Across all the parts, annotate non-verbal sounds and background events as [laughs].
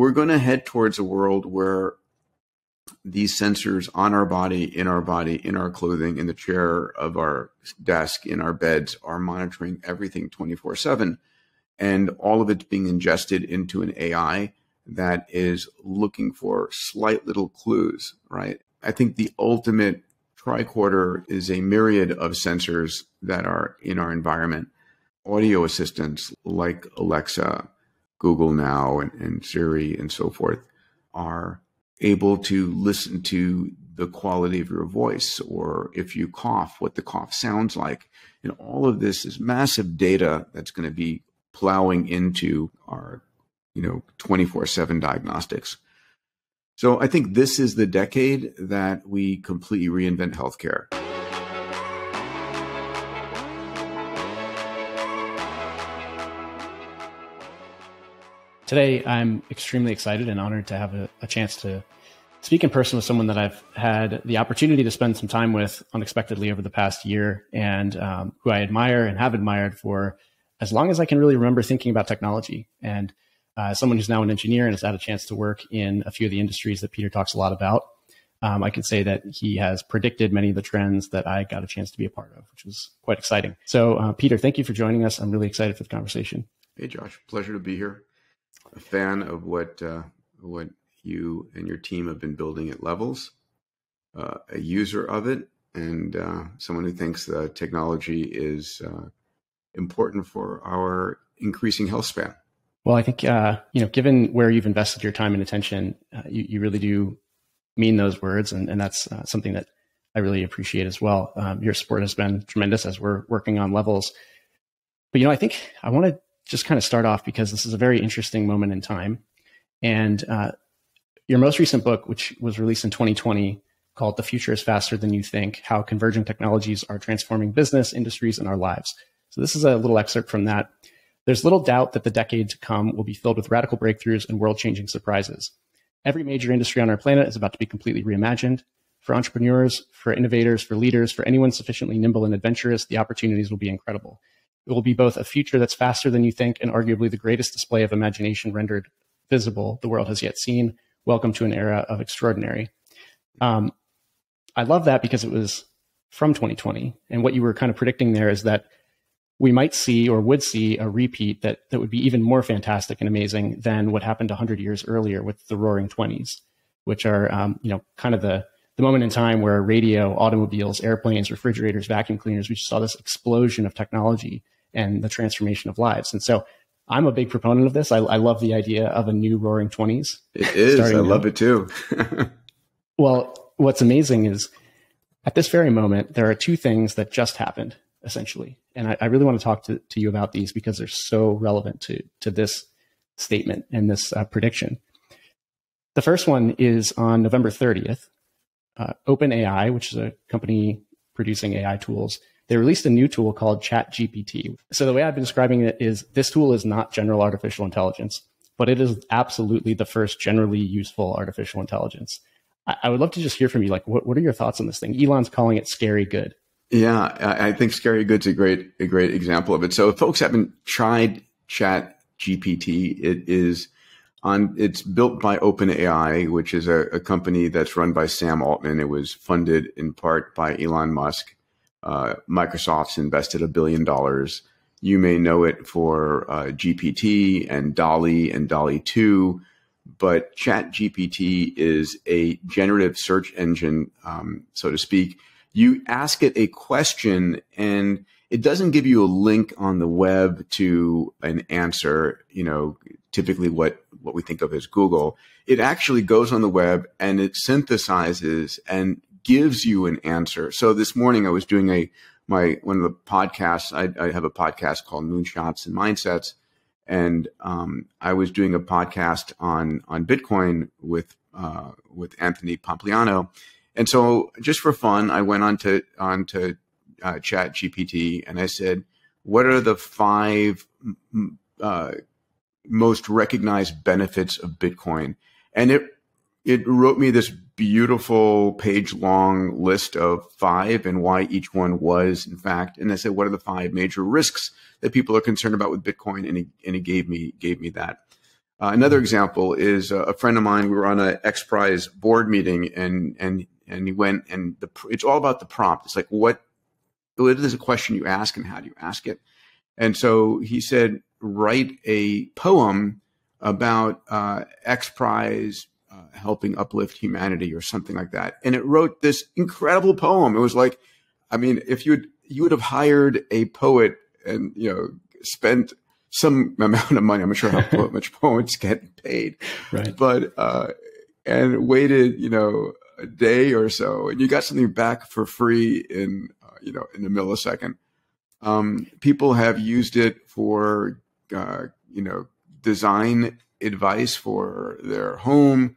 we're going to head towards a world where these sensors on our body, in our body, in our clothing, in the chair of our desk, in our beds are monitoring everything 24 7. And all of it's being ingested into an AI that is looking for slight little clues, right? I think the ultimate tricorder is a myriad of sensors that are in our environment. Audio assistants like Alexa, Google Now, and, and Siri, and so forth are able to listen to the quality of your voice or if you cough, what the cough sounds like. And all of this is massive data that's going to be plowing into our, you know, 24 7 diagnostics. So I think this is the decade that we completely reinvent healthcare. Today, I'm extremely excited and honored to have a, a, chance to speak in person with someone that I've had the opportunity to spend some time with unexpectedly over the past year and um, who I admire and have admired for as long as I can really remember thinking about technology. And uh, someone who's now an engineer and has had a chance to work in a few of the industries that Peter talks a lot about, um, I can say that he has predicted many of the trends that I got a chance to be a part of, which was quite exciting. So, uh, Peter, thank you for joining us. I'm really excited for the conversation. Hey, Josh, pleasure to be here a fan of what uh, what you and your team have been building at Levels, uh, a user of it, and uh, someone who thinks the technology is uh, important for our increasing health span. Well, I think uh, you know, given where you've invested your time and attention, uh, you, you, really do mean those words, and, and that's something that I really appreciate as well. Um, your support has been tremendous as we're working on Levels. But you know, I think I want to just kind of start off because this is a very interesting moment in time. And uh, your most recent book, which was released in 2020, called The Future is Faster Than You Think How Converging Technologies Are Transforming Business, Industries, and Our Lives. So, this is a little excerpt from that. There's little doubt that the decade to come will be filled with radical breakthroughs and world changing surprises. Every major industry on our planet is about to be completely reimagined. For entrepreneurs, for innovators, for leaders, for anyone sufficiently nimble and adventurous, the opportunities will be incredible. It will be both a future that's faster than you think and arguably the greatest display of imagination rendered visible the world has yet seen. Welcome to an era of extraordinary. Um, I love that because it was from 2020. And what you were kind of predicting there is that we might see or would see a repeat that, that would be even more fantastic and amazing than what happened 100 years earlier with the Roaring Twenties, which are, um, you know, kind of the the moment in time where radio, automobiles, airplanes, refrigerators, vacuum cleaners, we just saw this explosion of technology and the transformation of lives. And so I'm a big proponent of this. I, I love the idea of a new roaring 20s. It is. I now. love it too. [laughs] well, what's amazing is at this very moment, there are two things that just happened essentially. And I, I really want to talk to, to you about these because they're so relevant to, to this statement and this uh, prediction. The first one is on November 30th uh, OpenAI, which is a company producing AI tools, they released a new tool called ChatGPT. So the way I've been describing it is this tool is not general artificial intelligence, but it is absolutely the first generally useful artificial intelligence. I, I would love to just hear from you. Like, what, what are your thoughts on this thing? Elon's calling it scary good. Yeah, I think scary good's a great, a great example of it. So if folks haven't tried Chat GPT, it is on it's built by OpenAI, which is a, a, company that's run by Sam Altman. It was funded in part by Elon Musk. Uh, Microsoft's invested a billion dollars. You may know it for uh, GPT and DALL-E and DALL-E 2, but ChatGPT is a generative search engine, um, so to speak. You ask it a question and it doesn't give you a link on the web to an answer, you know, typically what, what we think of as Google. It actually goes on the web and it synthesizes and gives you an answer. So this morning I was doing a, my, one of the podcasts, I, I have a podcast called Moonshots and Mindsets. And um, I was doing a podcast on, on Bitcoin with, uh, with Anthony Pompliano. And so just for fun, I went on to, on to uh, Chat GPT and I said, what are the five uh, most recognized benefits of Bitcoin? And it it wrote me this beautiful page long list of five and why each one was in fact. And I said, what are the five major risks that people are concerned about with Bitcoin? And he, and he gave me gave me that. Uh, another example is uh, a friend of mine. We were on an X Prize board meeting, and and and he went and the it's all about the prompt. It's like what what is a question you ask and how do you ask it? And so he said, write a poem about uh, X Prize uh, helping uplift humanity or something like that. And it wrote this incredible poem. It was like, I mean, if you you would have hired a poet and you know spent some amount of money. I'm not sure how [laughs] much poets get paid, right? But uh, and waited, you know, a day or so, and you got something back for free in uh, you know in a millisecond. Um, people have used it for uh, you know design advice for their home,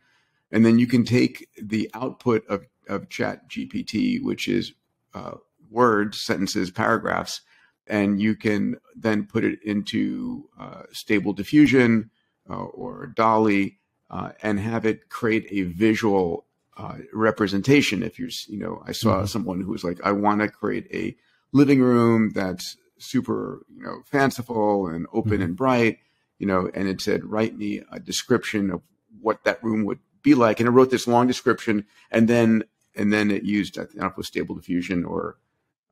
and then you can take the output of of Chat GPT, which is uh, words, sentences, paragraphs, and you can then put it into uh, Stable Diffusion uh, or DALL-E uh, and have it create a visual uh, representation. If you're, you know, I saw mm-hmm. someone who was like, I want to create a living room that's super, you know, fanciful and open mm-hmm. and bright, you know, and it said, write me a description of what that room would be like. And it wrote this long description and then, and then it used, I don't know if it was Stable Diffusion or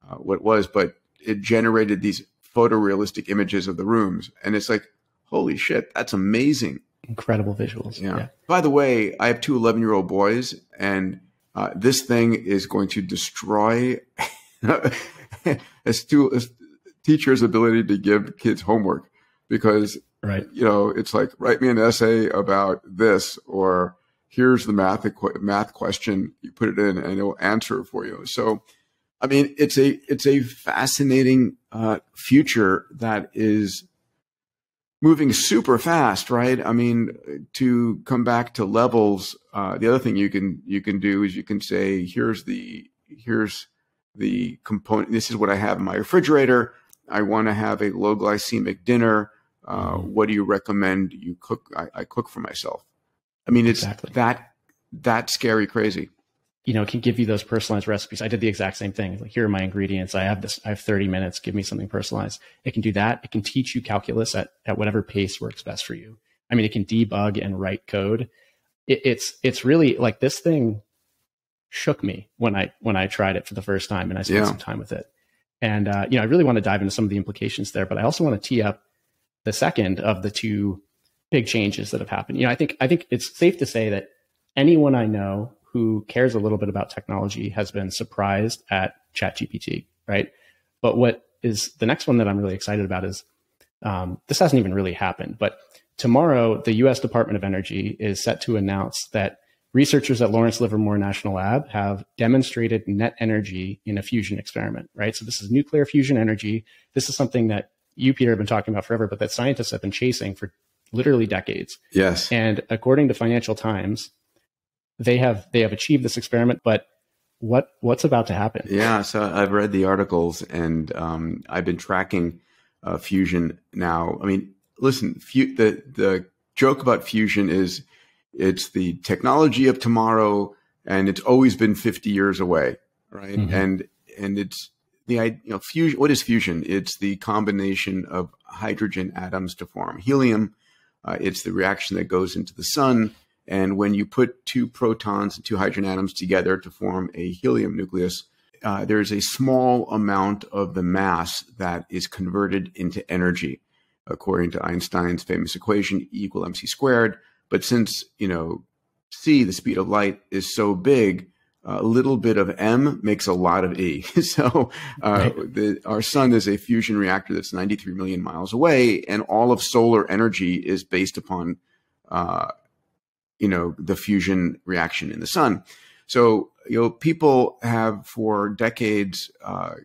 uh, what it was, but it generated these photorealistic images of the rooms. And it's like, holy shit, that's amazing. Incredible visuals. Yeah. yeah. By the way, I have two 11 year old boys, and uh, this thing is going to destroy a, stu- a teacher's ability to give kids homework because, right. you know, it's like, write me an essay about this, or here's the math, math question. You put it in and it will answer it for you. So, I mean, it's a it's a fascinating uh, future that is moving super fast, right? I mean, to come back to levels, uh, the other thing you can you can do is you can say, here's the here's the component. This is what I have in my refrigerator. I want to have a low glycemic dinner. Uh, mm-hmm. what do you recommend you cook? I, I cook for myself. I mean, it's exactly. that that scary crazy you know, can give you those personalized recipes. I did the exact same thing. Like, here are my ingredients. I have this, I have 30 minutes. Give me something personalized. It can do that. It can teach you calculus at, at whatever pace works best for you. I mean, it can debug and write code. It, it's, it's really like this thing shook me when I, when I tried it for the first time and I spent yeah. some time with it. And, uh, you know, I really want to dive into some of the implications there, but I also want to tee up the second of the two big changes that have happened. You know, I think, I think it's safe to say that anyone I know who cares a little bit about technology has been surprised at ChatGPT, right? But what is the next one that I'm really excited about is um, this hasn't even really happened, but tomorrow the U.S. Department of Energy is set to announce that researchers at Lawrence Livermore National Lab have demonstrated net energy in a fusion experiment, right? So this is nuclear fusion energy. This is something that you, Peter, have been talking about forever, but that scientists have been chasing for literally decades. Yes. And according to Financial Times, they have they have achieved this experiment, but what what's about to happen? Yeah, so I've read the articles and um, I've been tracking uh, fusion now. I mean, listen, the the joke about fusion is it's the technology of tomorrow, and it's always been fifty years away, right? Mm-hmm. And and it's the you know fusion. What is fusion? It's the combination of hydrogen atoms to form helium. Uh, it's the reaction that goes into the sun and when you put two protons and two hydrogen atoms together to form a helium nucleus, uh, there's a small amount of the mass that is converted into energy, according to Einstein's famous equation, E equal mc squared. But since, you know, c, the speed of light, is so big, a little bit of m makes a lot of e. [laughs] so uh, right. the, our sun is a fusion reactor that's 93 million miles away, and all of solar energy is based upon uh, you know, the fusion reaction in the sun. So, you know, people have for decades uh,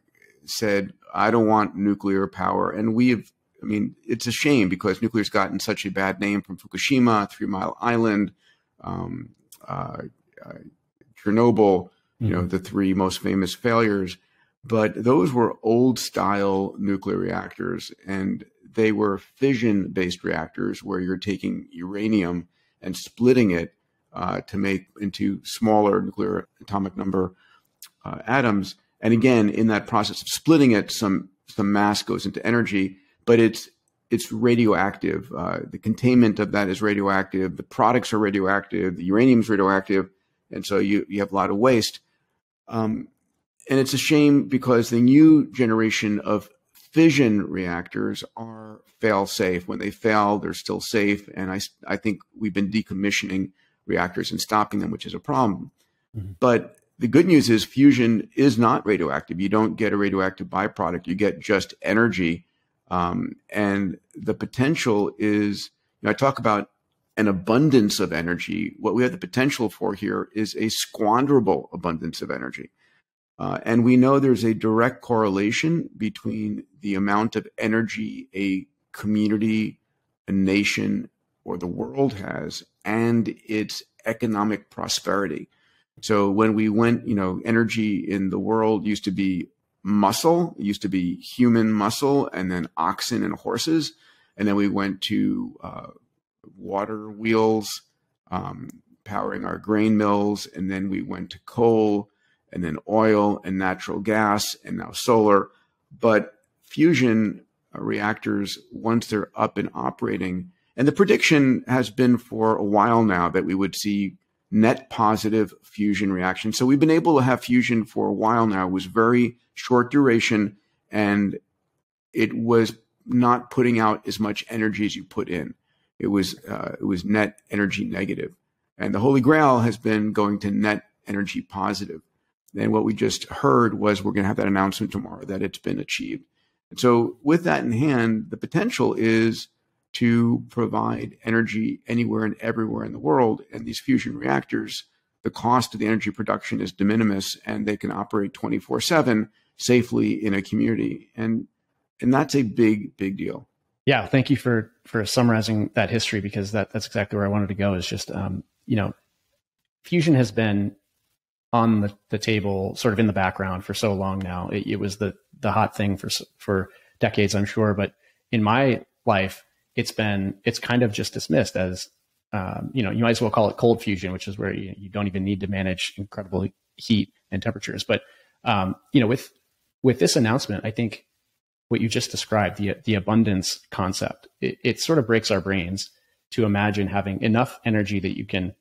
said, I don't want nuclear power. And we have, I mean, it's a shame because nuclear's gotten such a bad name from Fukushima, Three Mile Island, um, uh, uh, Chernobyl, you know, mm-hmm. the three most famous failures. But those were old style nuclear reactors and they were fission based reactors where you're taking uranium and splitting it uh, to make into smaller nuclear atomic number uh, atoms. And again, in that process of splitting it, some some mass goes into energy, but it's it's radioactive. Uh, the containment of that is radioactive. The products are radioactive. The uranium is radioactive, and so you you have a lot of waste. Um, and it's a shame because the new generation of fission reactors are fail safe. When they fail, they're still safe. And I, I think we've been decommissioning reactors and stopping them, which is a problem. Mm-hmm. But the good news is fusion is not radioactive. You don't get a radioactive byproduct. You get just energy. Um, and the potential is, you know, I talk about an abundance of energy. What we have the potential for here is a squanderable abundance of energy. Uh, and we know there's a direct correlation between the amount of energy a community, a nation, or the world has and its economic prosperity. So when we went, you know, energy in the world used to be muscle, used to be human muscle, and then oxen and horses. And then we went to uh, water wheels um, powering our grain mills. And then we went to coal and then oil and natural gas and now solar. But fusion reactors, once they're up and operating, and the prediction has been for a while now that we would see net positive fusion reaction. So we've been able to have fusion for a while now. It was very short duration and it was not putting out as much energy as you put in. It was uh, it was net energy negative. and the holy grail has been going to net energy positive. And what we just heard was we're going to have that announcement tomorrow that it's been achieved. And so, with that in hand, the potential is to provide energy anywhere and everywhere in the world. And these fusion reactors, the cost of the energy production is de minimis, and they can operate 24 7 safely in a community. And and that's a big, big deal. Yeah, thank you for for summarizing that history because that that's exactly where I wanted to go. Is just um, you know, fusion has been on the, the table, sort of in the background for so long now. It, it was the the hot thing for for decades, I'm sure. But in my life, it's been it's kind of just dismissed as um, you know you might as well call it cold fusion, which is where you, you don't even need to manage incredible heat and temperatures. But um, you know with with this announcement, I think what you just described the the abundance concept it, it sort of breaks our brains to imagine having enough energy that you can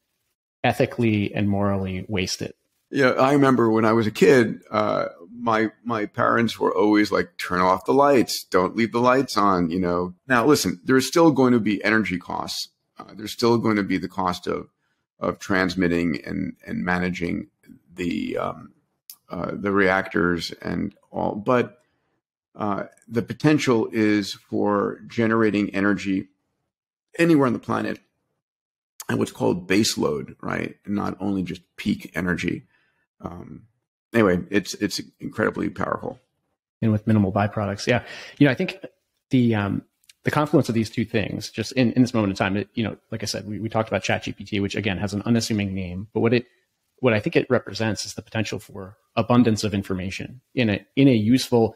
ethically and morally waste it yeah, I remember when I was a kid, uh, my my parents were always like, "Turn off the lights, don't leave the lights on." You know. Now, listen, there's still going to be energy costs. Uh, there's still going to be the cost of of transmitting and and managing the um, uh, the reactors and all, but uh, the potential is for generating energy anywhere on the planet and what's called base load, right? Not only just peak energy um, anyway, it's it's incredibly powerful. And with minimal byproducts, yeah. You know, I think the um, the confluence of these two things, just in, in this moment in time, it, you know, like I said, we, we talked about ChatGPT, which again has an unassuming name, but what it what I think it represents is the potential for abundance of information in a in a useful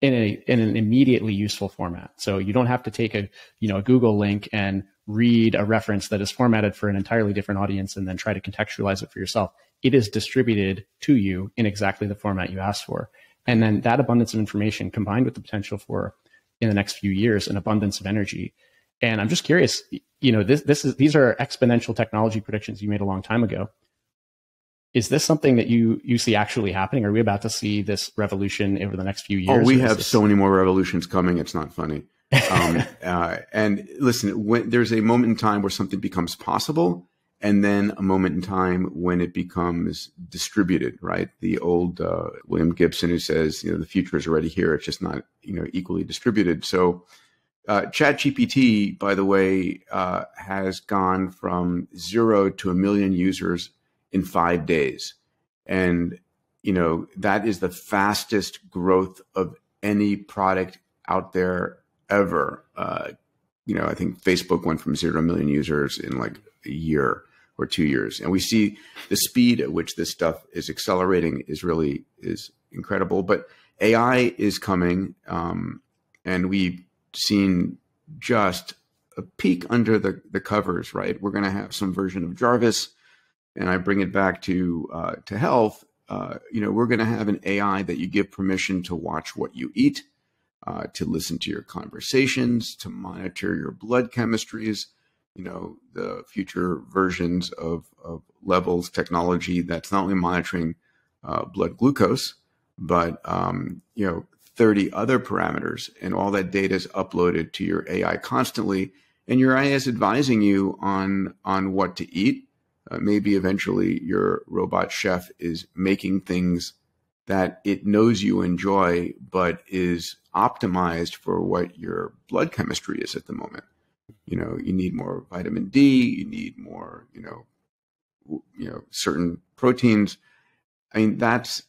in a in an immediately useful format. So you don't have to take a you know a Google link and read a reference that is formatted for an entirely different audience and then try to contextualize it for yourself it is distributed to you in exactly the format you asked for. And then that abundance of information combined with the potential for in the next few years an abundance of energy. And I'm just curious, you know, this this is these are exponential technology predictions you made a long time ago. Is this something that you you see actually happening? Are we about to see this revolution over the next few years? Oh, we have this... so many more revolutions coming. It's not funny. [laughs] um, uh, and listen, when there's a moment in time where something becomes possible, and then a moment in time when it becomes distributed, right? The old uh, William Gibson who says, you know, the future is already here; it's just not, you know, equally distributed. So, uh, ChatGPT, by the way, uh, has gone from zero to a million users in five days, and you know that is the fastest growth of any product out there ever. Uh, you know, I think Facebook went from zero to a million users in like a year or two years. And we see the speed at which this stuff is accelerating is really is incredible. But AI is coming, um, and we've seen just a peek under the, the covers. Right, we're going to have some version of Jarvis, and I bring it back to uh, to health. Uh, you know, we're going to have an AI that you give permission to watch what you eat. uh, to listen to your conversations, to monitor your blood chemistries, you know, the future versions of, of levels technology that's not only monitoring uh, blood glucose, but, um, you know, 30 other parameters. And all that data is uploaded to your AI constantly. And your AI is advising you on, on what to eat. Uh, maybe eventually your robot chef is making things that it knows you enjoy, but is optimized for what your blood chemistry is at the moment. You know, you need more vitamin D, you need more, you know, you know, certain proteins. I mean, that's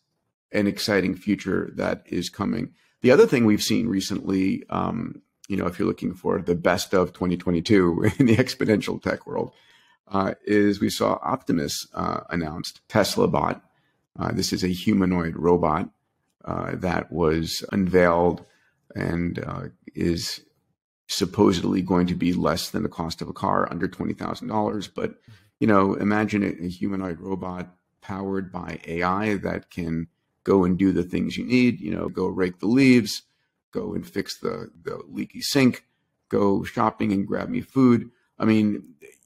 an exciting future that is coming. The other thing we've seen recently, um, you know, if you're looking for the best of 2022 [laughs] in the exponential tech world, uh, is we saw Optimus uh, announced Tesla Bot, uh, this is a humanoid robot uh, that was unveiled and uh, is supposedly going to be less than the cost of a car, under twenty thousand dollars. But you know, imagine a, a humanoid robot powered by AI that can go and do the things you need. You know, go rake the leaves, go and fix the the leaky sink, go shopping and grab me food. I mean,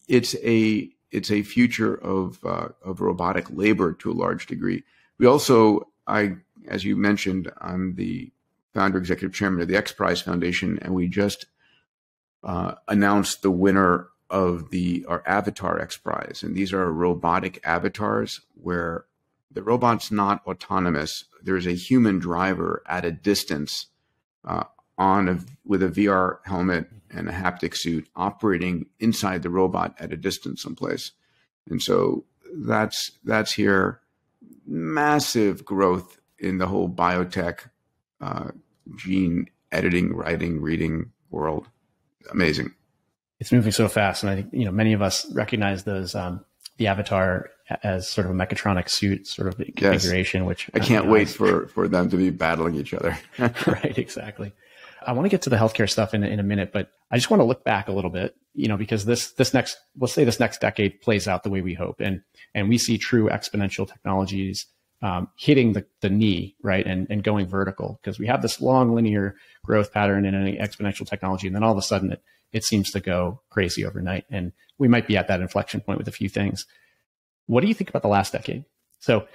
it's a it's a future of uh, of robotic labor to a large degree. We also, I, as you mentioned, I'm the founder executive chairman of the X Prize Foundation, and we just uh, announced the winner of the our Avatar X Prize, and these are robotic avatars where the robot's not autonomous. There's a human driver at a distance uh, on a, with a VR helmet and a haptic suit operating inside the robot at a distance someplace. And so that's that's here. Massive growth in the whole biotech, uh, gene editing, writing, reading world. Amazing. It's moving so fast, and I think you know many of us recognize those um, the avatar as sort of a mechatronic suit sort of configuration. Yes. Which I can't wait for for them to be battling each other. [laughs] [laughs] right, exactly. I want to get to the healthcare stuff in, in a minute, but I just want to look back a little bit, you know, because this, this next, let's say this next decade plays out the way we hope. And, and we see true exponential technologies, um, hitting the, the knee, right. And, and going vertical because we have this long linear growth pattern in any exponential technology. And then all of a sudden it, it seems to go crazy overnight. And we might be at that inflection point with a few things. What do you think about the last decade? So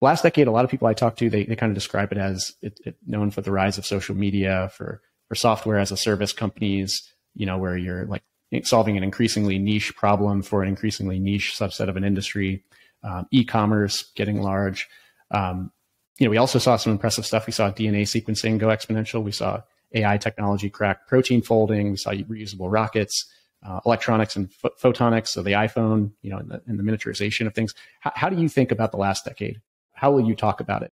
last decade, a lot of people I talk to, they, they kind of describe it as it, it known for the rise of social media, for, for software as a service companies, you know, where you're like solving an increasingly niche problem for an increasingly niche subset of an industry, um, e-commerce getting large. Um, you know, we also saw some impressive stuff. We saw DNA sequencing go exponential. We saw AI technology crack protein folding. We saw reusable rockets, uh, electronics and photonics. So the iPhone, you know, and the, and the miniaturization of things. How, how do you think about the last decade? How will you talk about it?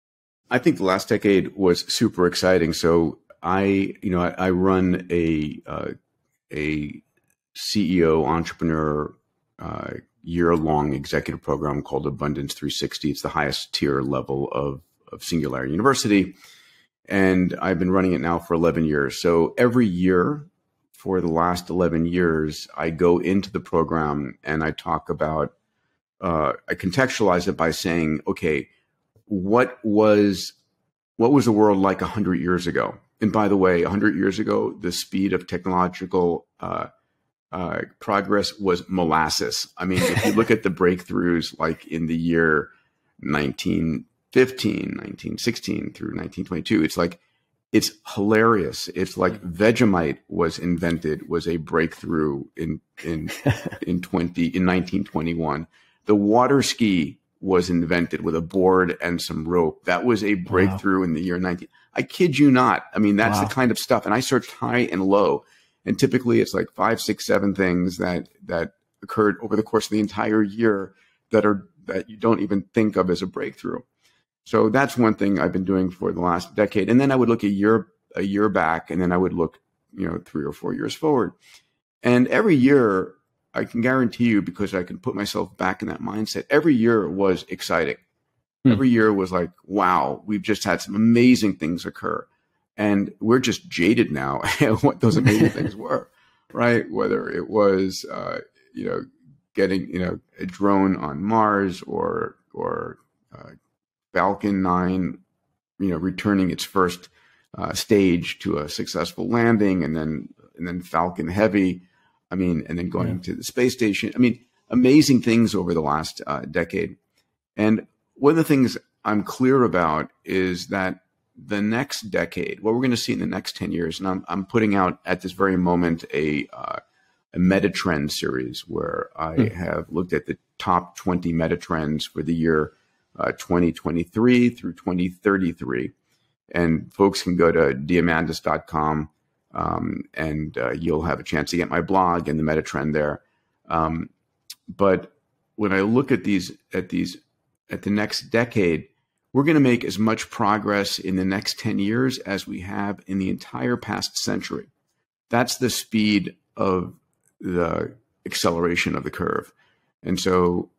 I think the last decade was super exciting. So I, you know, I, I run a uh, a CEO entrepreneur uh, year long executive program called Abundance 360. It's the highest tier level of of Singularity University, and I've been running it now for 11 years. So every year for the last 11 years, I go into the program and I talk about. Uh, I contextualize it by saying, okay what was what was the world like 100 years ago and by the way 100 years ago the speed of technological uh, uh, progress was molasses i mean if you look at the [laughs] breakthroughs like in the year 1915 1916 through 1922 it's like it's hilarious it's like vegemite was invented was a breakthrough in in [laughs] in 20 in 1921 the water ski was invented with a board and some rope. That was a breakthrough wow. in the year 19. I kid you not. I mean, that's wow. the kind of stuff. And I searched high and low, and typically it's like five, six, seven things that that occurred over the course of the entire year that are that you don't even think of as a breakthrough. So that's one thing I've been doing for the last decade. And then I would look a year a year back, and then I would look, you know, three or four years forward. And every year I can guarantee you because I can put myself back in that mindset. Every year was exciting. Hmm. Every year was like, wow, we've just had some amazing things occur. And we're just jaded now [laughs] at what those amazing things [laughs] were, right? Whether it was, uh, you know, getting, you know, a drone on Mars or, or uh, Falcon 9, you know, returning its first uh, stage to a successful landing, and then and then Falcon Heavy. I mean, and then going yeah. to the space station. I mean, amazing things over the last uh, decade. And one of the things I'm clear about is that the next decade, what we're going to see in the next 10 years, and I'm, I'm putting out at this very moment a, uh, a meta trend series where I mm. have looked at the top 20 meta trends for the year uh, 2023 through 2033. And folks can go to diamandis.com um, and uh, you'll have a chance to get my blog and the meta trend there. Um, but when I look at these, at these, at the next decade, we're going to make as much progress in the next 10 years as we have in the entire past century. That's the speed of the acceleration of the curve. And so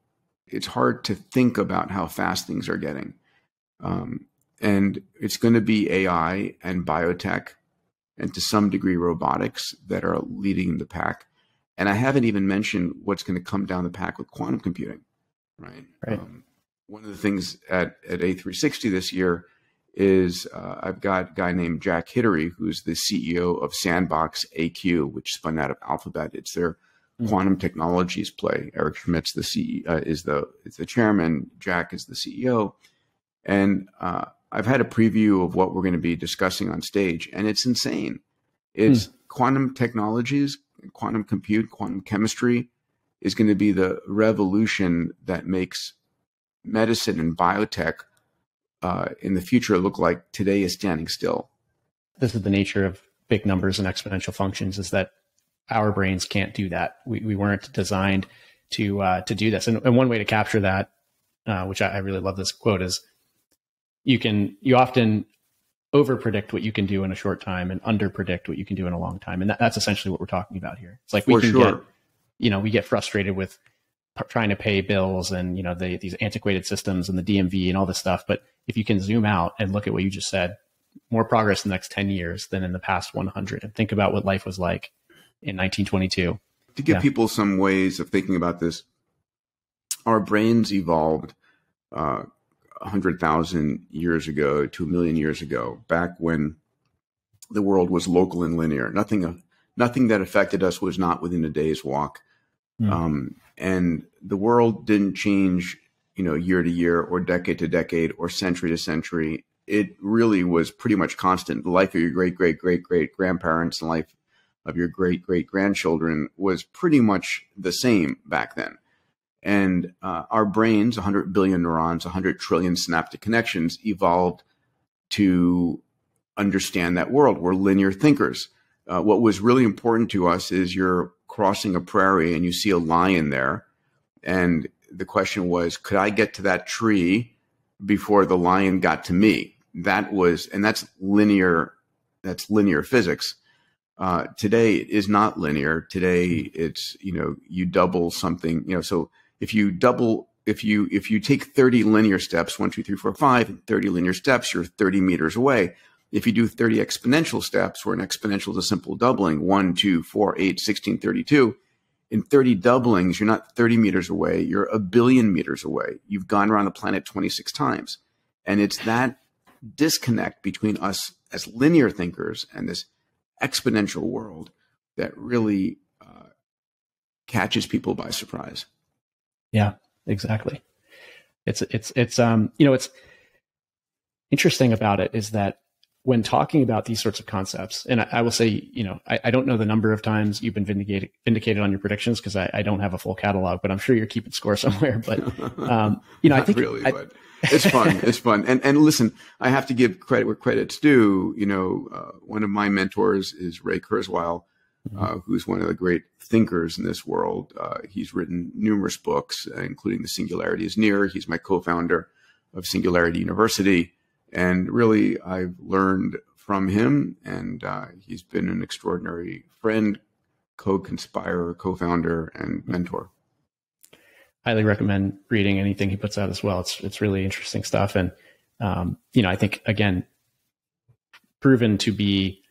it's hard to think about how fast things are getting. Um, and it's going to be AI and biotech and to some degree robotics that are leading the pack. And I haven't even mentioned what's going to come down the pack with quantum computing, right? Right. Um, one of the things at, at A360 this year is uh, I've got a guy named Jack Hidary, who's the CEO of Sandbox AQ, which spun out of Alphabet. It's their mm-hmm. quantum technologies play. Eric Schmidt's the CEO, uh, is the is the chairman. Jack is the CEO, and uh, I've had a preview of what we're going to be discussing on stage, and it's insane. It's mm. quantum technologies, quantum compute, quantum chemistry is going to be the revolution that makes medicine and biotech uh, in the future look like today is standing still. This is the nature of big numbers and exponential functions is that our brains can't do that. We, we weren't designed to uh, to do this. And, and, one way to capture that, uh, which I, I, really love this quote, is you can you often over predict what you can do in a short time and under predict what you can do in a long time. And that, that's essentially what we're talking about here. It's like we For can sure. get, you know, we get frustrated with trying to pay bills and you know the, these antiquated systems and the DMV and all this stuff. But if you can zoom out and look at what you just said, more progress in the next 10 years than in the past 100 and think about what life was like in 1922 to give yeah. people some ways of thinking about this our brains evolved uh, 100,000 years ago to a million years ago back when the world was local and linear nothing nothing that affected us was not within a day's walk mm. um, and the world didn't change you know year to year or decade to decade or century to century. It really was pretty much constant. The life of your great great great great grandparents and life of your great great grandchildren was pretty much the same back then. And uh, our brains 100 billion neurons 100 trillion synaptic connections evolved to understand that world. We're linear thinkers. Uh, what was really important to us is you're crossing a prairie and you see a lion there. And the question was, could I get to that tree before the lion got to me? That was, and that's linear, that's linear physics. Uh, today it is not linear. Today it's, you know, you double something, you know, so if you double, if you, if you take 30 linear steps, one, two, three, four, five, 30 linear steps, you're 30 meters away. If you do 30 exponential steps, where an exponential is a simple doubling, 1, 2, 4, 8, 16, 32, in 30 doublings, you're not 30 meters away, you're a billion meters away. You've gone around the planet 26 times. And it's that disconnect between us as linear thinkers and this exponential world that really uh, catches people by surprise. Yeah, exactly. It's, it's, it's, um, you know, it's interesting about it is that when talking about these sorts of concepts, and I, I will say, you know, I, I, don't know the number of times you've been vindicated vindicated on your predictions because I, I, don't have a full catalog, but I'm sure you're keeping score [laughs] somewhere. But um, you know, I think really, but it's fun. it's fun. And and listen, I have to give credit where credit's due. You know, uh, one of my mentors is Ray Kurzweil, mm-hmm. uh, who's one of the great thinkers in this world. Uh, he's written numerous books, including The Singularity is Near. He's my co-founder of Singularity University. And really, I've learned from him, and uh, he's been an extraordinary friend, co conspirer, co-founder, and mentor. Highly recommend reading anything he puts out as well. It's it's really interesting stuff, and um, you know, I think again, proven to be,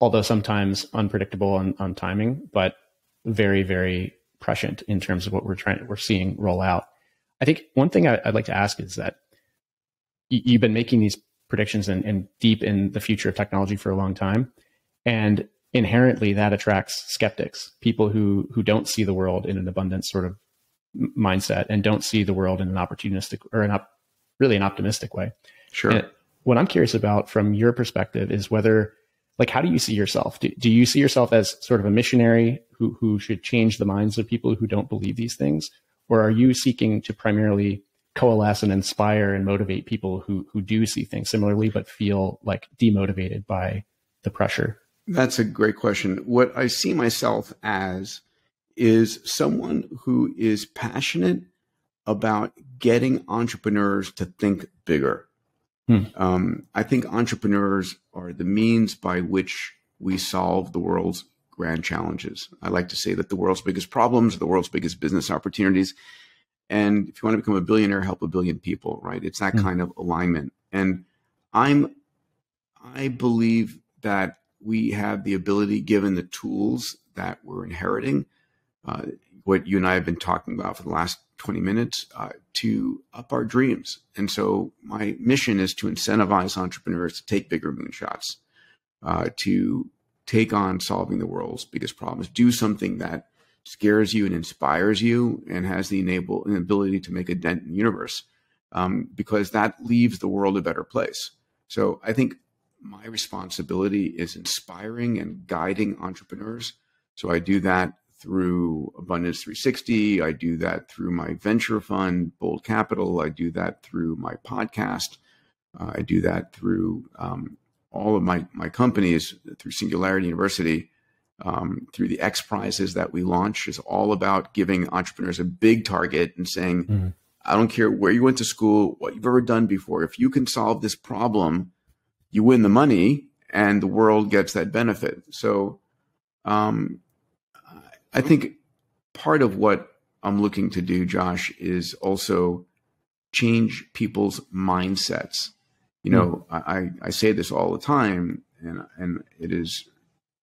although sometimes unpredictable on, on timing, but very very prescient in terms of what we're trying we're seeing roll out. I think one thing I, would like to ask is that you've been making these predictions and, and deep in the future of technology for a long time. And inherently that attracts skeptics, people who who don't see the world in an abundance sort of mindset and don't see the world in an opportunistic or an op, really an optimistic way. Sure. And what I'm curious about from your perspective is whether like how do you see yourself? Do, do you see yourself as sort of a missionary who who should change the minds of people who don't believe these things? Or are you seeking to primarily coalesce and inspire and motivate people who who do see things similarly but feel like demotivated by the pressure? That's a great question. What I see myself as is someone who is passionate about getting entrepreneurs to think bigger. Hmm. Um, I think entrepreneurs are the means by which we solve the world's grand challenges. I like to say that the world's biggest problems are the world's biggest business opportunities. And if you want to become a billionaire, help a billion people, right? It's that hmm. kind of alignment. And I'm, I believe that we have the ability, given the tools that we're inheriting, uh, what you and I have been talking about for the last 20 minutes, uh, to up our dreams. And so my mission is to incentivize entrepreneurs to take bigger moonshots, uh, to take on solving the world's biggest problems, do something that scares you and inspires you and has the enable and ability to make a dent in the universe um, because that leaves the world a better place. So I think my responsibility is inspiring and guiding entrepreneurs. So I do that through Abundance 360. I do that through my venture fund, Bold Capital. I do that through my podcast. Uh, I do that through um, all of my, my companies, through Singularity University, um, through the X prizes that we launch is all about giving entrepreneurs a big target and saying, mm-hmm. I don't care where you went to school, what you've ever done before. If you can solve this problem, you win the money and the world gets that benefit. So, um, I think part of what I'm looking to do, Josh, is also change people's mindsets. You know, mm. I, I say this all the time, and and it is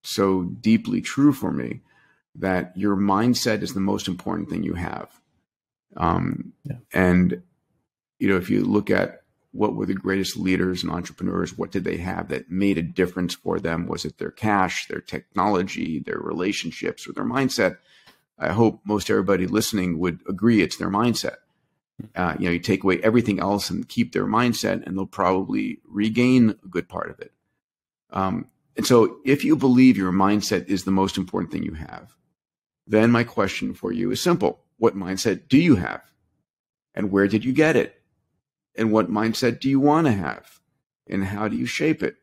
so deeply true for me that your mindset is the most important thing you have. Um, yeah. And you know, if you look at what were the greatest leaders and entrepreneurs? What did they have that made a difference for them? Was it their cash, their technology, their relationships, or their mindset? I hope most everybody listening would agree it's their mindset. Uh, you know, you take away everything else and keep their mindset, and they'll probably regain a good part of it. Um, and so, if you believe your mindset is the most important thing you have, then my question for you is simple: What mindset do you have, and where did you get it? and what mindset do you want to have? And how do you shape it?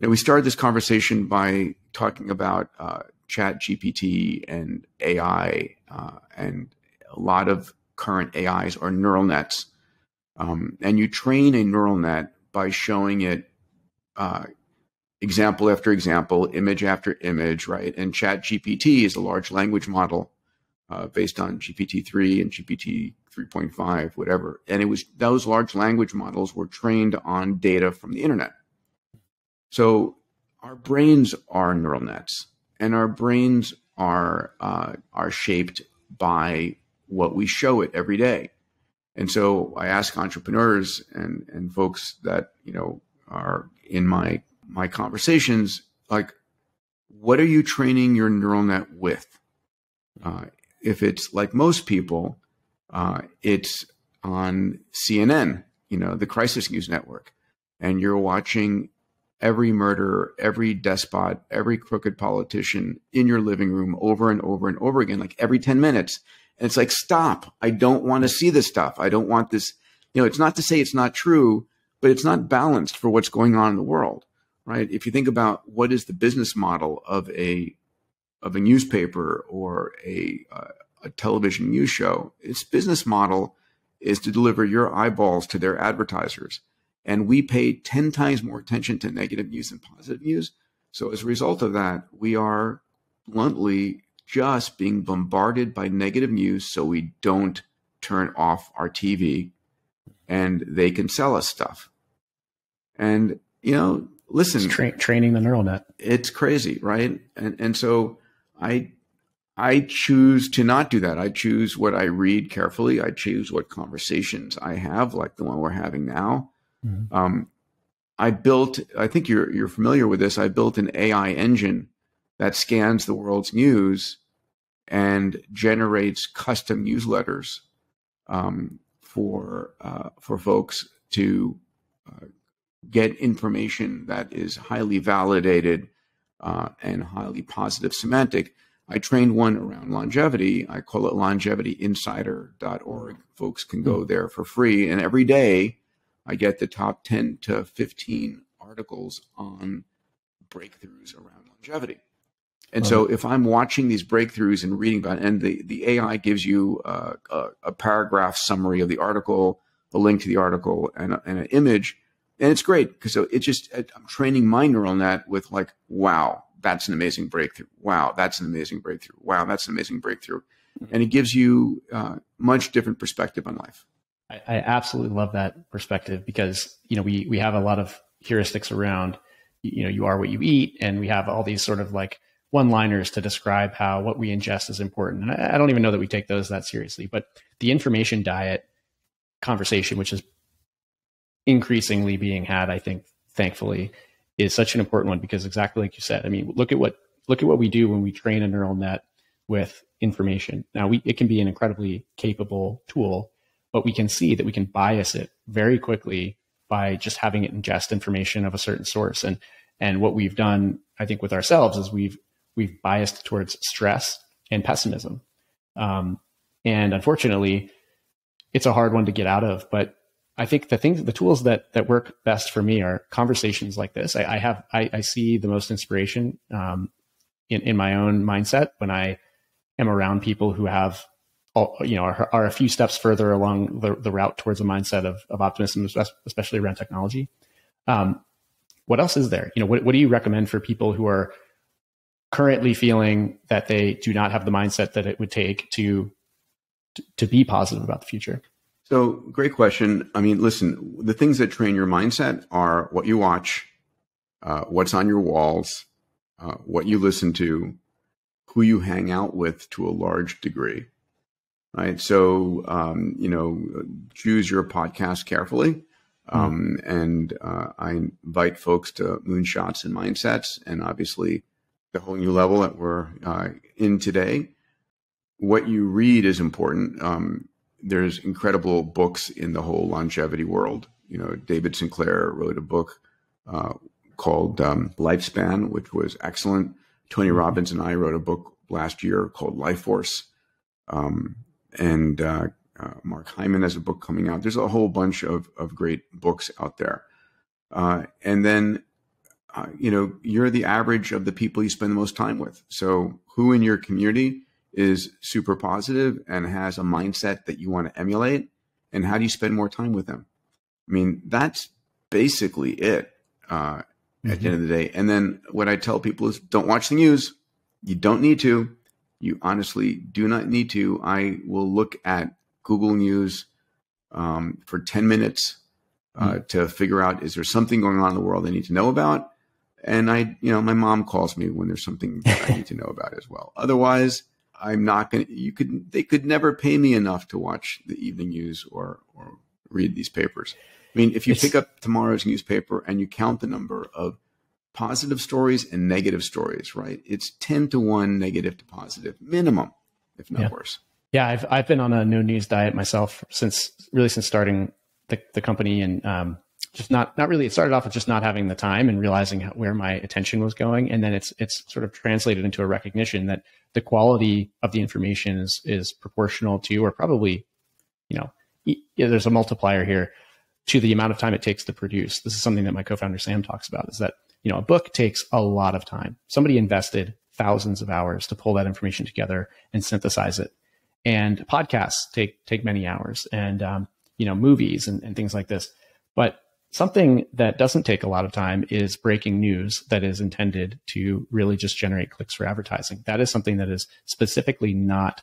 Now we started this conversation by talking about uh, chat gpt and ai uh, and a lot of current ais are neural nets. Um, and you train a neural net by showing it uh, example after example image after image right and chat gpt is a large language model uh, based on gpt-3 and gpt 3.5, whatever. And it was those large language models were trained on data from the internet. So our brains are neural nets, and our brains are uh, are shaped by what we show it every day. And so I ask entrepreneurs and and folks that you know are in my my conversations, like, what are you training your neural net with? Uh, if it's like most people, uh, it's on CNN, you know, the Crisis News Network, and you're watching every murder, every despot, every crooked politician in your living room over and over and over again, like every 10 minutes. And it's like, stop. I don't want to see this stuff. I don't want this. You know, it's not to say it's not true, but it's not balanced for what's going on in the world, right? If you think about what is the business model of a of a newspaper or a uh, a television news show. Its business model is to deliver your eyeballs to their advertisers. And we pay 10 times more attention to negative news than positive news. So as a result of that, we are bluntly just being bombarded by negative news so we don't turn off our TV and they can sell us stuff. And, you know, listen, tra- training the neural net. It's crazy, right? And, and so I I choose to not do that. I choose what I read carefully. I choose what conversations I have, like the one we're having now. Mm-hmm. Um, I built, I think you're, you're familiar with this. I built an AI engine that scans the world's news and generates custom newsletters um, for uh, for folks to uh, get information that is highly validated uh, and highly positive semantic. I trained one around longevity. I call it longevityinsider.org. Folks can go hmm. there for free, and every day I get the top 10 to 15 articles on breakthroughs around longevity. And so if I'm watching these breakthroughs and reading about and the, the AI gives you a, a, paragraph summary of the article, a link to the article, and, a, and an image, and it's great because it just, I'm training my neural net with like, wow, that's an amazing breakthrough. Wow, that's an amazing breakthrough. Wow, that's an amazing breakthrough. Mm-hmm. And it gives you uh, much different perspective on life. I, I absolutely love that perspective because, you know, we, we have a lot of heuristics around, you know, you are what you eat. And we have all these sort of like, one liners to describe how what we ingest is important. And I, I, don't even know that we take those that seriously, but the information diet conversation, which is increasingly being had, I think, thankfully, is such an important one because exactly like you said, I mean, look at what look at what we do when we train a neural net with information. Now we it can be an incredibly capable tool, but we can see that we can bias it very quickly by just having it ingest information of a certain source. And and what we've done, I think, with ourselves is we've we've biased towards stress and pessimism. Um, and unfortunately, it's a hard one to get out of. But I think the things, the tools that that work best for me are conversations like this. I, I have, I, I, see the most inspiration um, in in my own mindset when I am around people who have, all, you know, are, are a few steps further along the, the route towards a mindset of of optimism, especially around technology. Um, what else is there? You know, what, what do you recommend for people who are currently feeling that they do not have the mindset that it would take to to be positive about the future? So, great question. I mean, listen, the things that train your mindset are what you watch, uh, what's on your walls, uh, what you listen to, who you hang out with to a large degree. Right. So, um, you know, choose your podcast carefully. Hmm. Um, mm. And uh, I invite folks to moonshots and mindsets, and obviously the whole new level that we're uh, in today. What you read is important. Um, there's incredible books in the whole longevity world. You know, David Sinclair wrote a book uh, called um, Lifespan, which was excellent. Tony. Robbins and I wrote a book last year called Life Force. Um, and uh, uh, Mark Hyman has a book coming out. There's a whole bunch of, of great books out there. Uh, and then uh, you know, you're the average of the people you spend the most time with. So who in your community is super positive and has a mindset that you want to emulate? And how do you spend more time with them? I mean, that's basically it uh, mm-hmm. at the end of the day. And then what I tell people is don't watch the news. You don't need to. You honestly do not need to. I will look at Google News um, for 10 minutes uh, mm-hmm. to figure out is there something going on in the world I need to know about? And I, you know, my mom calls me when there's something that I [laughs] need to know about as well. Otherwise, I'm not going to, you could, they could never pay me enough to watch the evening news or, or read these papers. I mean, if you it's, pick up tomorrow's newspaper and you count the number of positive stories and negative stories, right? It's 10 to 1 negative to positive minimum, if not yeah. worse. Yeah, I've I've been on a no news diet myself since really since starting the, the company and um, just not not really it started off with just not having the time and realizing where my attention was going. And then it's it's sort of translated into a recognition that the quality of the information is is proportional to or probably you know there's a multiplier here to the amount of time it takes to produce. This is something that my co-founder sam talks about is that you know a book takes a lot of time. Somebody invested thousands of hours to pull that information together and synthesize it. And podcasts take take many hours and um, you know movies and, and things like this. But Something that doesn't take a lot of time is breaking news that is intended to really just generate clicks for advertising. That is something that is specifically not,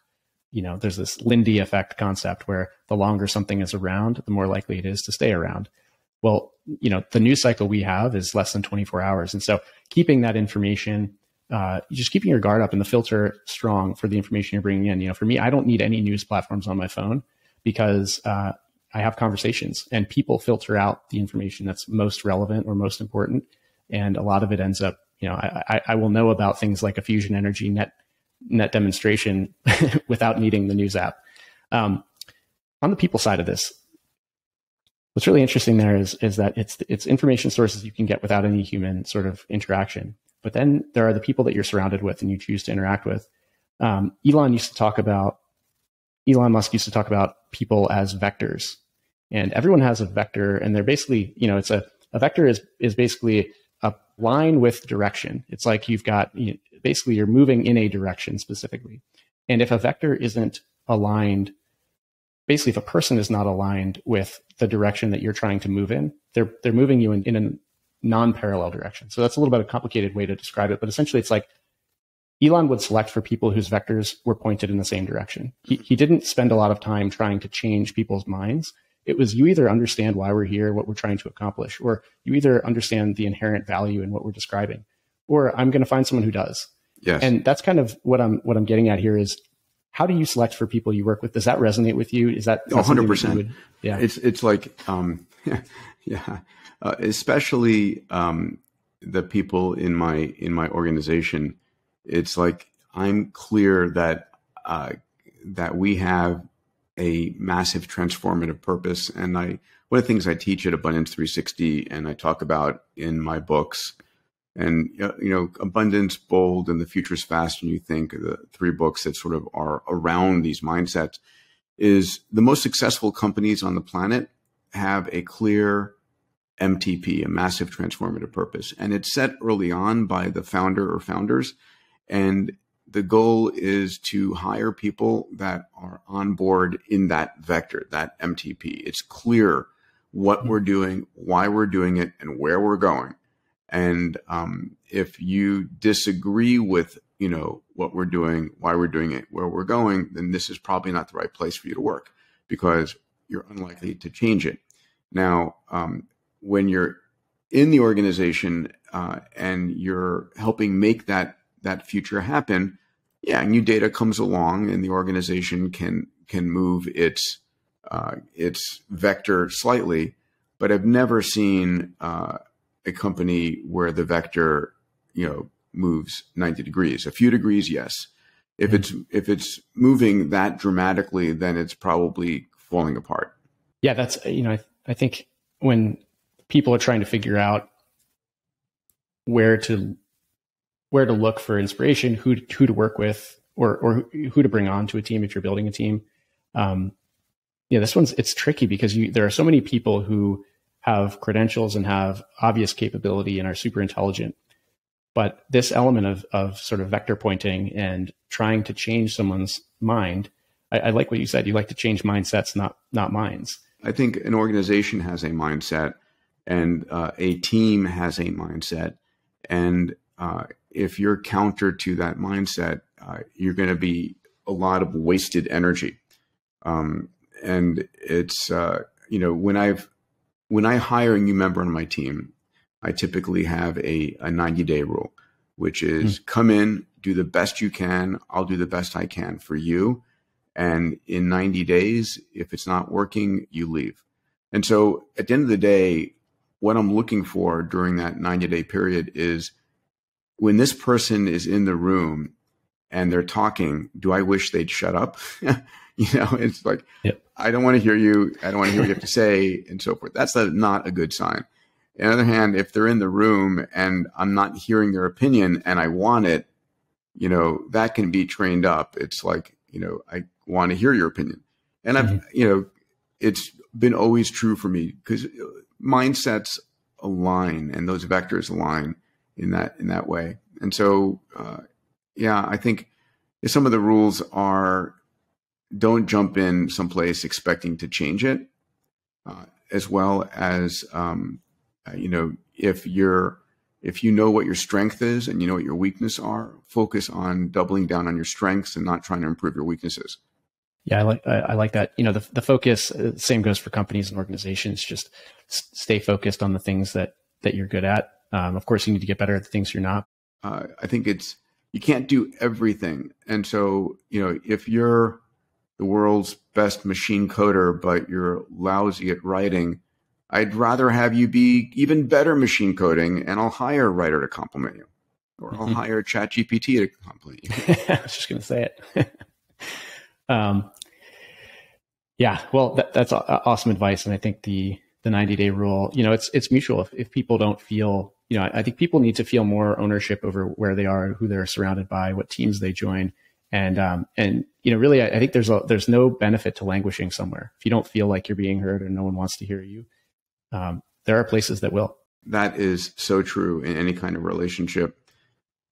you know, there's this Lindy effect concept where the longer something is around, the more likely it is to stay around. Well, you know, the news cycle we have is less than 24 hours. And so keeping that information, uh, just keeping your guard up and the filter strong for the information you're bringing in. You know, for me, I don't need any news platforms on my phone because uh, I have conversations and people filter out the information that's most relevant or most important. And a lot of it ends up, you know, I, I will know about things like a fusion energy net net demonstration [laughs] without needing the news app. Um, on the people side of this, what's really interesting there is is that it's it's information sources you can get without any human sort of interaction. But then there are the people that you're surrounded with and you choose to interact with. Um, Elon used to talk about Elon Musk used to talk about people as vectors, and everyone has a vector, and they're basically you know it's a a vector is is basically a line with direction. It's like you've got you know, basically you're moving in a direction specifically, and if a vector isn't aligned basically if a person is not aligned with the direction that you're trying to move in, they're they're moving you in, in a non-parallel direction. So that's a little bit of a complicated way to describe it, but essentially it's like Elon would select for people whose vectors were pointed in the same direction. He he didn't spend a lot of time trying to change people's minds. It was you either understand why we're here, what we're trying to accomplish, or you either understand the inherent value in what we're describing, or I'm going to find someone who does. Yes. And that's kind of what I'm what I'm getting at here is how do you select for people you work with? Does that resonate with you? Is that, hundred percent? Yeah, it's it's like um, [laughs] yeah, uh, especially um, the people in my in my organization. It's like I'm clear that uh, that we have a massive transformative purpose, and I one of the things I teach at Abundance 360 and I talk about in my books and you know abundance bold and the future is faster than you think the three books that sort of are around these mindsets is the most successful companies on the planet have a clear mtp a massive transformative purpose. And it's set early on by the founder or founders and the goal is to hire people that are on board in that vector that mtp it's clear what mm-hmm. we're doing why we're doing it and where we're going and um, if you disagree with you know what we're doing, why we're doing it, where we're going, then this is probably not the right place for you to work because you're unlikely to change it. Now, um, when you're in the organization uh, and you're helping make that that future happen, yeah, new data comes along and the organization can can move its uh, its vector slightly. But I've never seen uh, a company where the vector, you know, moves 90 degrees. A few degrees, yes. If mm-hmm. it's if it's moving that dramatically, then it's probably falling apart. Yeah, that's you know, I, I think when people are trying to figure out where to where to look for inspiration, who who to work with, or or who to bring on to a team if you're building a team. Um, yeah, this one's it's tricky because you there are so many people who have credentials and have obvious capability and are super intelligent. But this element of, of sort of vector pointing and trying to change someone's mind, I, I like what you said. You like to change mindsets, not not minds. I think an organization has a mindset, and uh, a team has a mindset, and uh, if you're counter to that mindset, uh, you're going to be a lot of wasted energy. Um, and it's uh, you know when I've when I hire a new member on my team, I typically have a, a 90 day rule, which is mm. come in, do the best you can. I'll do the best I can for you. And in 90 days, if it's not working, you leave. And so at the end of the day, what I'm looking for during that 90 day period is when this person is in the room and they're talking, do I wish they'd shut up? [laughs] you know, it's like, yep. I don't want to hear you. I don't want to hear what you have to say and so forth. That's not a good sign. On the other hand, if they're in the room and I'm not hearing their opinion and I want it, you know, that can be trained up. It's like, you know, I want to hear your opinion. And mm-hmm. I've, you know, it's been always true for me because mindsets align and those vectors align in that, in that way. And so, uh, yeah, I think some of the rules are don't jump in someplace expecting to change it, uh, as well as um, uh, you know if you're if you know what your strength is and you know what your weakness are, focus on doubling down on your strengths and not trying to improve your weaknesses. Yeah, I like I like that. You know, the the focus uh, same goes for companies and organizations. Just stay focused on the things that that you're good at. Um, of course, you need to get better at the things you're not. Uh, I think it's you can't do everything, and so you know if you're the world's best machine coder, but you're lousy at writing, I'd rather have you be even better machine coding, and I'll hire a writer to compliment you, or I'll mm-hmm. hire ChatGPT to compliment you. [laughs] I was just going to say it. [laughs] um, yeah, well, that, that's awesome advice, and I think the the 90 day rule, you know, it's it's mutual. If, if people don't feel, you know, I, I, think people need to feel more ownership over where they are, who they're surrounded by, what teams they join, and um, and you know, really, I, I think there's a there's no benefit to languishing somewhere if you don't feel like you're being heard or no one wants to hear you. Um, there are places that will. That is so true in any kind of relationship.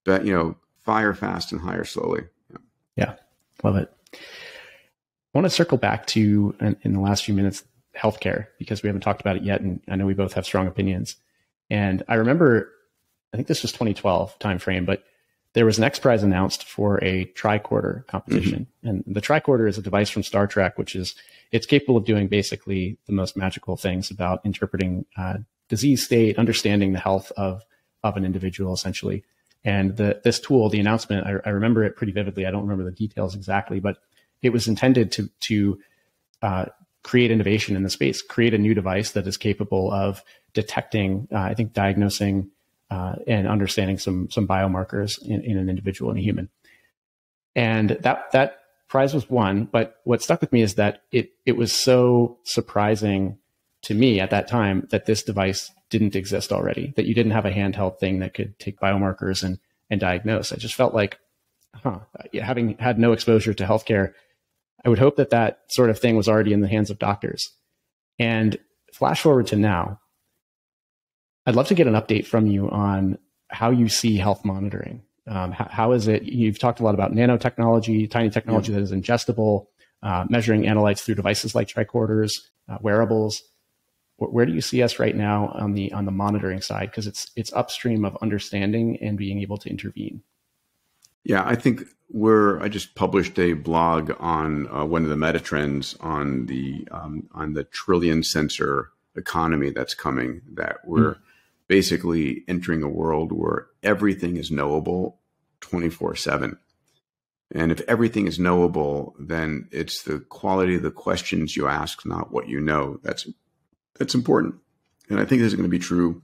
But you know, fire fast and hire slowly. Yeah, yeah love it. I want to circle back to in, in the last few minutes healthcare because we haven't talked about it yet, and I know we both have strong opinions. And I remember, I think this was 2012 timeframe, but there was an X Prize announced for a tricorder competition, mm-hmm. and the tricorder is a device from Star Trek, which is it's capable of doing basically the most magical things about interpreting uh, disease state, understanding the health of of an individual, essentially. And the, this tool, the announcement, I, I, remember it pretty vividly. I don't remember the details exactly, but it was intended to to uh, create innovation in the space, create a new device that is capable of detecting, uh, I think, diagnosing uh, and understanding some some biomarkers in, in, an individual, in a human. And that that prize was won. But what stuck with me is that it it was so surprising to me at that time that this device didn't exist already. That you didn't have a handheld thing that could take biomarkers and and diagnose. I just felt like, huh, having had no exposure to healthcare, I would hope that that sort of thing was already in the hands of doctors. And flash forward to now, I'd love to get an update from you on how you see health monitoring. Um, how, how is it? You've talked a lot about nanotechnology, tiny technology yeah. that is ingestible, uh, measuring analytes through devices like tricorders, uh, wearables. Where, where, do you see us right now on the on the monitoring side? Because it's it's upstream of understanding and being able to intervene. Yeah, I think we're. I just published a blog on uh, one of the meta trends on the um, on the trillion sensor economy that's coming. That we're mm basically entering a world where everything is knowable 24 7. And if everything is knowable, then it's the quality of the questions you ask, not what you know. That's that's important. And I think this is going to be true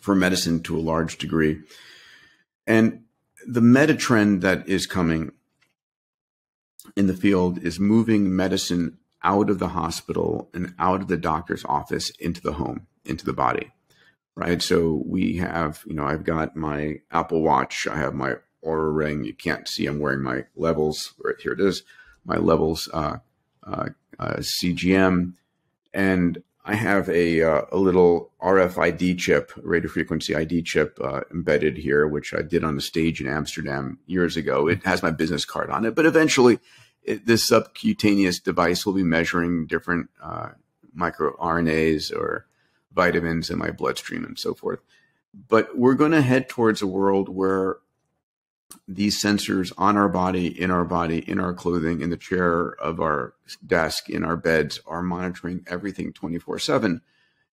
for medicine to a large degree. And the meta trend that is coming in the field is moving medicine out of the hospital and out of the doctor's office into the home, into the body right? So we have, you know, I've got my Apple Watch, I have my Oura Ring. You can't see I'm wearing my levels. Right here it is, my levels uh, uh, uh, CGM, and I have a uh, a little RFID chip, radio frequency ID chip uh, embedded here, which I did on the stage in Amsterdam years ago. It has my business card on it, but eventually, it, this subcutaneous device will be measuring different uh, microRNAs or vitamins in my bloodstream and so forth. But we're going to head towards a world where these sensors on our body, in our body, in our clothing, in the chair of our desk, in our beds are monitoring everything 24 7.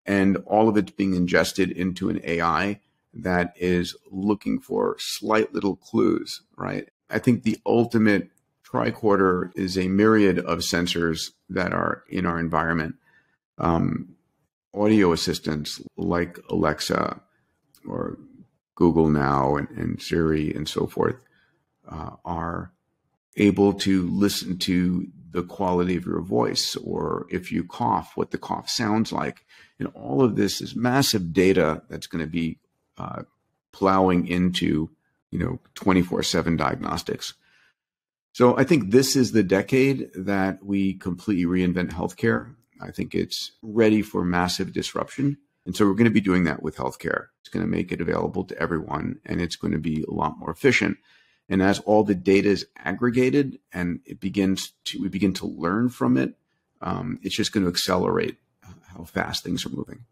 And all of it's being ingested into an AI that is looking for slight little clues, right? I think the ultimate tricorder is a myriad of sensors that are in our environment. Um, audio assistants like Alexa or Google Now and, and Siri and so forth uh, are able to listen to the quality of your voice or if you cough, what the cough sounds like. And all of this is massive data that's going to be uh, plowing into, you know, 24 7 diagnostics. So I think this is the decade that we completely reinvent healthcare. I think it's ready for massive disruption. And so we're going to be doing that with healthcare. It's going to make it available to everyone and it's going to be a lot more efficient. And as all the data is aggregated and it begins to, we begin to learn from it, um, it's just going to accelerate how fast things are moving.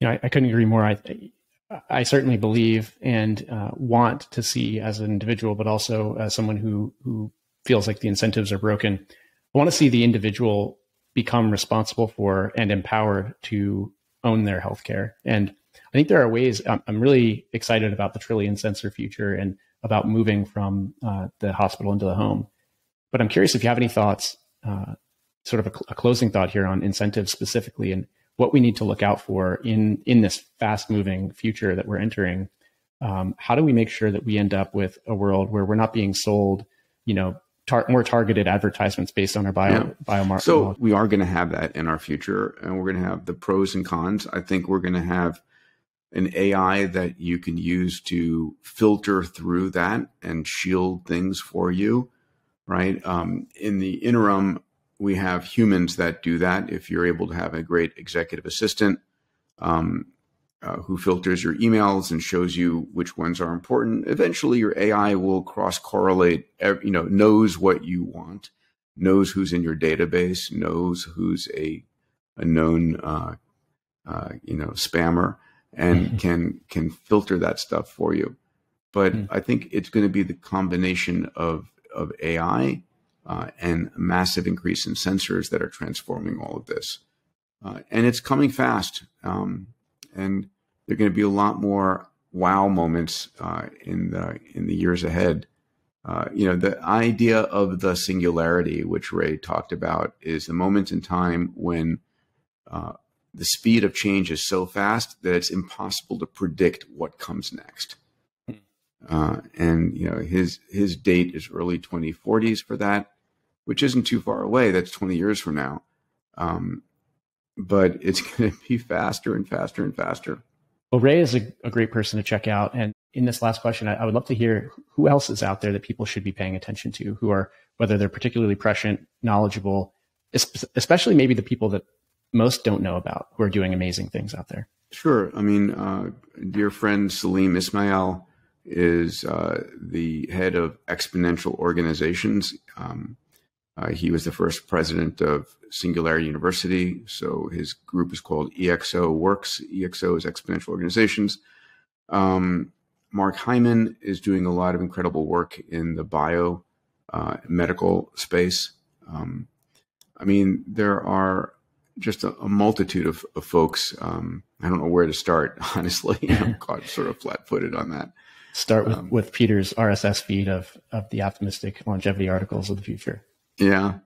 Yeah, I, I couldn't agree more. I, I certainly believe and uh, want to see as an individual, but also as someone who, who feels like the incentives are broken. I want to see the individual become responsible for and empowered to own their healthcare. And I think there are ways. I'm really excited about the trillion sensor future and about moving from uh, the hospital into the home. but I'm curious if you have any thoughts, uh, sort of a, a, closing thought here on incentives specifically and what we need to look out for in in this fast moving future that we're entering. Um, how do we make sure that we end up with a world where we're not being sold, you know, tar- more targeted advertisements based on our bio yeah. biomarker. So we are going to have that in our future, and we're going to have the pros and cons. I think we're going to have an AI that you can use to filter through that and shield things for you, right? Um, in the interim, we have humans that do that. If you're able to have a great executive assistant, um, uh, who filters your emails and shows you which ones are important. Eventually, your AI will cross correlate, you know, knows what you want, knows who's in your database, knows who's a, a known, uh, uh, you know, spammer and mm-hmm. can, can filter that stuff for you. But mm-hmm. I think it's going to be the combination of, of AI uh, and a massive increase in sensors that are transforming all of this. Uh, and it's coming fast. Um, and there are going to be a lot more wow moments uh, in the in the years ahead. Uh, you know, the idea of the singularity, which Ray talked about, is the moment in time when uh, the speed of change is so fast that it's impossible to predict what comes next. Uh, and you know, his his date is early 2040s for that, which isn't too far away. That's 20 years from now. Um, but it's [laughs] going to be faster and faster and faster. Well, Ray is a, a great person to check out. And in this last question, I, I, would love to hear who else is out there that people should be paying attention to, who are, whether they're particularly prescient, knowledgeable, especially maybe the people that most don't know about who are doing amazing things out there. Sure. I mean, uh, dear friend Salim Ismail is uh, the head of exponential organizations. Um, uh, he was the first president of Singularity University. So his group is called EXO Works. EXO is Exponential Organizations. Um, Mark Hyman is doing a lot of incredible work in the bio uh, medical space. Um, I mean, there are just a, a multitude of, of folks. Um, I don't know where to start, [laughs] honestly. I'm [laughs] caught sort of flat footed on that. Start with, um, with Peter's RSS feed of, of the optimistic longevity articles of the future. Yeah,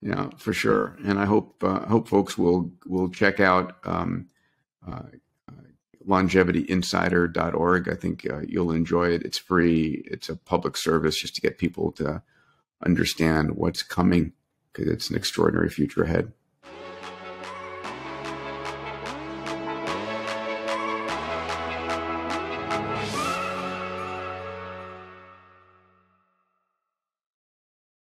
yeah, for sure. And I hope uh, hope folks will will check out um, uh, longevityinsider.org. I think uh, you'll enjoy it. It's free. It's a public service just to get people to understand what's coming because it's an extraordinary future ahead.